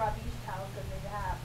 Robbie's towels that they have.